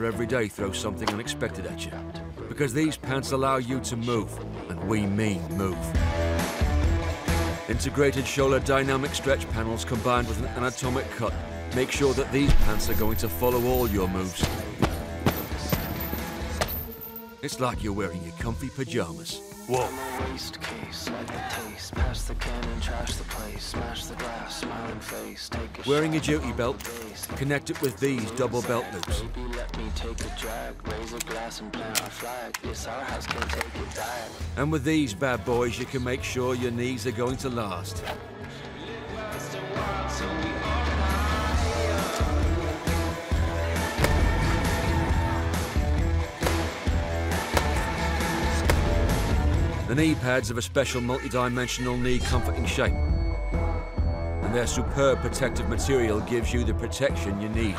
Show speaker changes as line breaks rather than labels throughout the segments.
your everyday throws something unexpected at you. Because these pants allow you to move, and we mean move. Integrated Schoeller dynamic stretch panels combined with an anatomic cut make sure that these pants are going to follow all your moves. It's like you're wearing your comfy pajamas.
Whoa.
waste case, like the taste. Pass the cannon, trash the place. Smash the glass, smiling face. Take a
Wearing a duty belt, connect it with these double belt loops.
Baby, let me take a drag. Raise a glass and plant our flag. This our house, can't take it back.
And with these bad boys, you can make sure your knees are going to last. The knee pads have a special multi-dimensional knee comforting shape. And their superb protective material gives you the protection you need.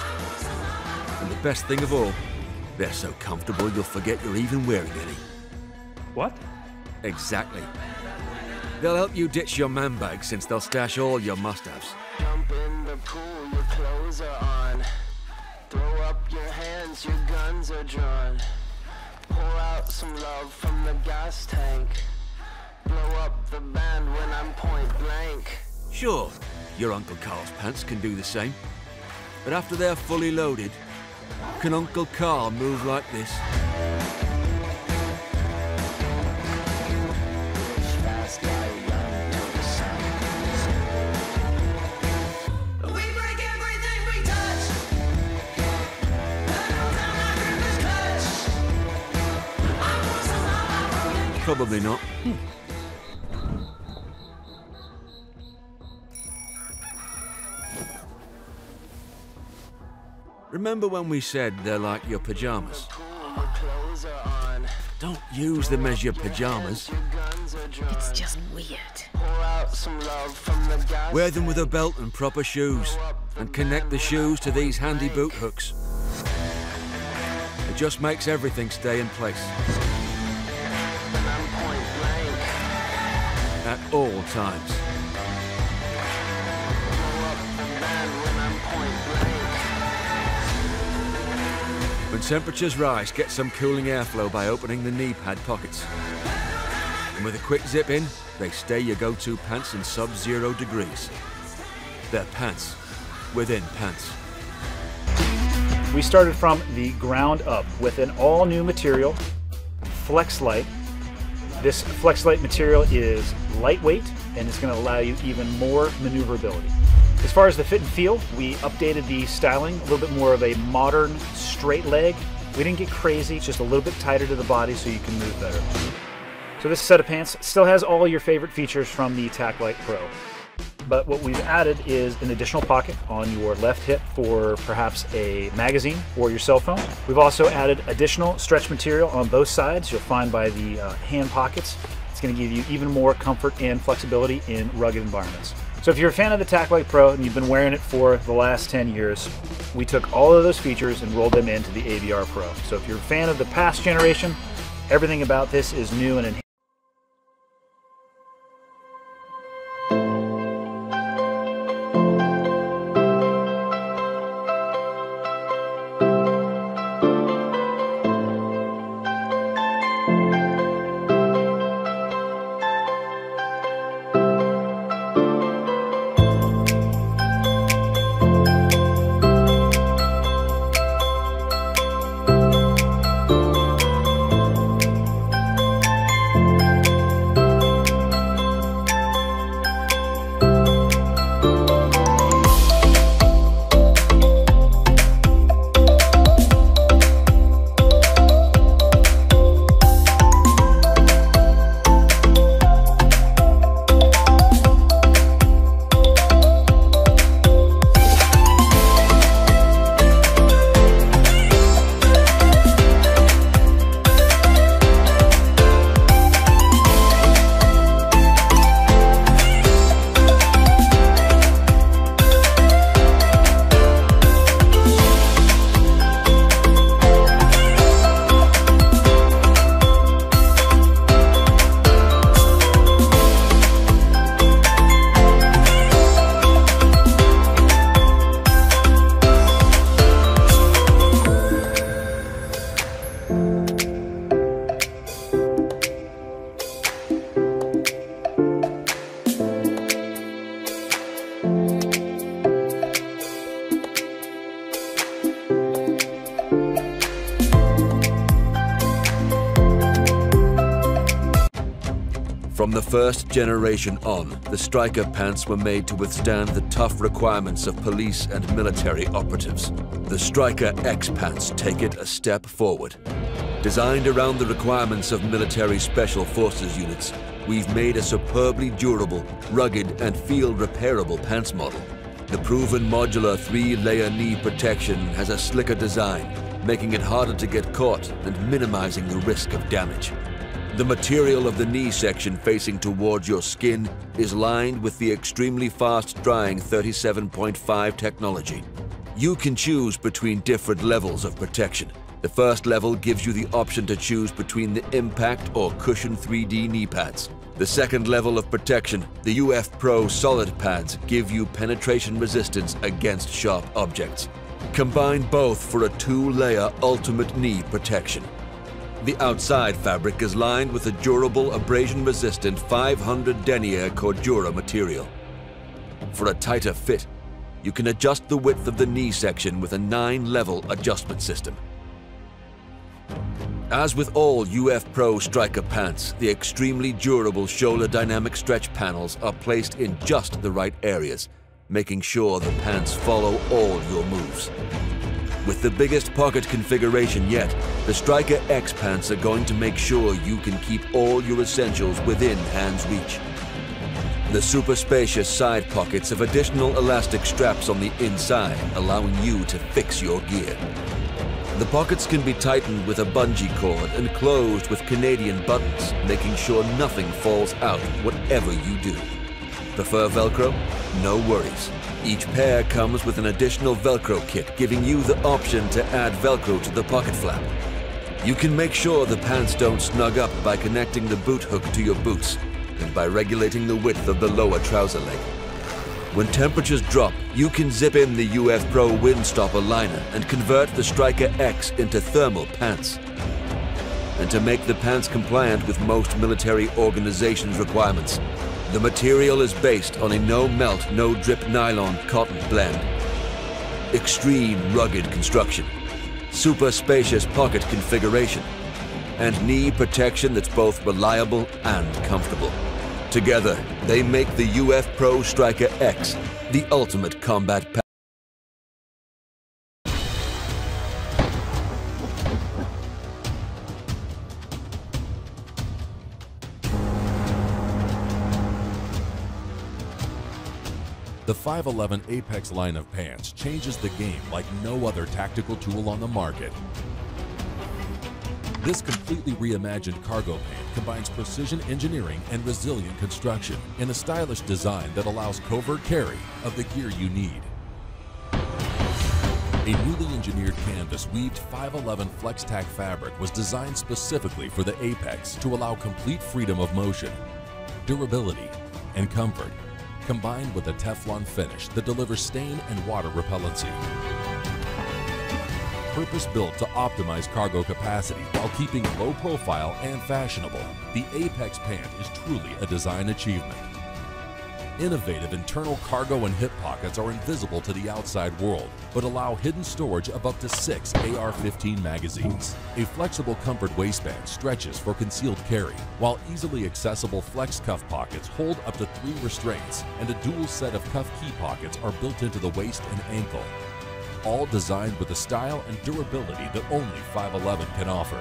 And the best thing of all, they're so comfortable you'll forget you're even wearing any.
What?
Exactly. They'll help you ditch your man bag since they'll stash all your must-haves.
Jump in the pool, your clothes are on. Throw up your hands, your guns are drawn. Pour out some love from the gas tank. Blow up the band when I'm point blank.
Sure, your Uncle Carl's pants can do the same. But after they're fully loaded, can Uncle Carl move like this?
Fast, die
Remember when we said they're like your pajamas?
Pool, your clothes are on.
Don't use them as your pajamas.
Your guns are drawn.
It's just weird.
Pour out some love from the gas
Wear them with a belt and proper shoes, and connect the shoes to these handy boot hooks. It just makes everything stay in place
and I'm point blank.
at all times.
When
temperatures rise, get some cooling airflow by opening the knee pad pockets. And with a quick zip in, they stay your go-to pants in sub-zero degrees. They're pants within pants.
We started from the ground up with an all new material, FlexLight. This FlexLight material is lightweight and it's going to allow you even more maneuverability. As far as the fit and feel, we updated the styling, a little bit more of a modern straight leg. We didn't get crazy, just a little bit tighter to the body so you can move better. So this set of pants still has all your favorite features from the TacLite Pro. But what we've added is an additional pocket on your left hip for perhaps a magazine or your cell phone. We've also added additional stretch material on both sides. You'll find by the uh, hand pockets. It's going to give you even more comfort and flexibility in rugged environments. So if you're a fan of the TacLite Pro and you've been wearing it for the last 10 years, we took all of those features and rolled them into the ABR Pro. So if you're a fan of the past generation, everything about this is new and enhanced.
From the first generation on, the Striker pants were made to withstand the tough requirements of police and military operatives. The Striker X pants take it a step forward. Designed around the requirements of military special forces units, we've made a superbly durable, rugged, and field repairable pants model. The proven modular three-layer knee protection has a slicker design, making it harder to get caught and minimizing the risk of damage. The material of the knee section facing towards your skin is lined with the extremely fast-drying 37.5 technology. You can choose between different levels of protection. The first level gives you the option to choose between the Impact or Cushion 3D knee pads. The second level of protection, the UF Pro solid pads, give you penetration resistance against sharp objects. Combine both for a two-layer ultimate knee protection. The outside fabric is lined with a durable, abrasion-resistant 500 denier Cordura material. For a tighter fit, you can adjust the width of the knee section with a nine-level adjustment system. As with all UF Pro Striker pants, the extremely durable Schoeller dynamic stretch panels are placed in just the right areas, making sure the pants follow all your moves. With the biggest pocket configuration yet, the Striker X pants are going to make sure you can keep all your essentials within hand's reach. The super spacious side pockets have additional elastic straps on the inside, allowing you to fix your gear. The pockets can be tightened with a bungee cord and closed with Canadian buttons, making sure nothing falls out whatever you do. Prefer Velcro? No worries. Each pair comes with an additional Velcro kit, giving you the option to add Velcro to the pocket flap. You can make sure the pants don't snug up by connecting the boot hook to your boots and by regulating the width of the lower trouser leg. When temperatures drop, you can zip in the UF Pro Windstopper liner and convert the Striker X into thermal pants. And to make the pants compliant with most military organizations' requirements, the material is based on a no-melt, no-drip nylon cotton blend. Extreme rugged construction, super spacious pocket configuration, and knee protection that's both reliable and comfortable. Together, they make the UF Pro Striker X the ultimate combat pack.
The 511 Apex line of pants changes the game like no other tactical tool on the market. This completely reimagined cargo pant combines precision engineering and resilient construction in a stylish design that allows covert carry of the gear you need. A newly engineered canvas weaved 511 FlexTac fabric was designed specifically for the Apex to allow complete freedom of motion, durability, and comfort, combined with a Teflon finish that delivers stain and water repellency purpose-built to optimize cargo capacity while keeping low profile and fashionable, the Apex pant is truly a design achievement. Innovative internal cargo and hip pockets are invisible to the outside world, but allow hidden storage of up to six AR-15 magazines. A flexible comfort waistband stretches for concealed carry, while easily accessible flex cuff pockets hold up to three restraints, and a dual set of cuff key pockets are built into the waist and ankle, all designed with the style and durability that only 511 can offer.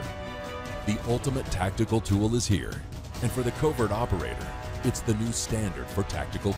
The ultimate tactical tool is here, and for the covert operator, it's the new standard for tactical